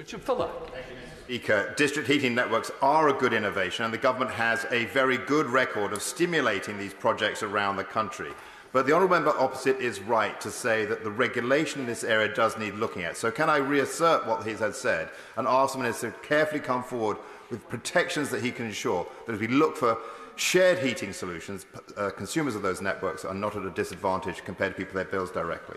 Richard Fuller. Speaker, district heating networks are a good innovation and the government has a very good record of stimulating these projects around the country. But the honourable member opposite is right to say that the regulation in this area does need looking at. So can I reassert what he has said and ask the minister to carefully come forward with protections that he can ensure that as we look for shared heating solutions, uh, consumers of those networks are not at a disadvantage compared to people their bills directly.